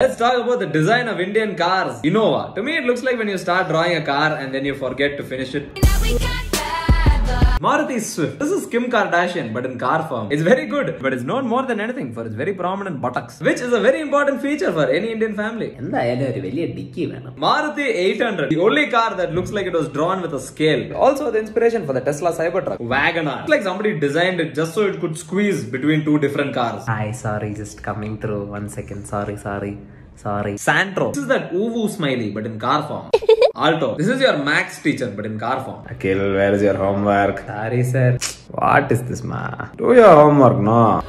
Let's talk about the design of Indian cars. Innova. To me, it looks like when you start drawing a car and then you forget to finish it. Maruti Swift. This is Kim Kardashian, but in car form. It's very good, but it's known more than anything for its very prominent buttocks, which is a very important feature for any Indian family. Maruti 800, the only car that looks like it was drawn with a scale. Also the inspiration for the Tesla Cybertruck. Wagon R. It's like somebody designed it just so it could squeeze between two different cars. Hi, sorry, just coming through. One second, sorry, sorry, sorry. Santro. This is that UwU smiley, but in car form. Alto. This is your max teacher, but in car form. Akhil, where is your homework? Sorry, sir. What is this, ma? Do your homework, no.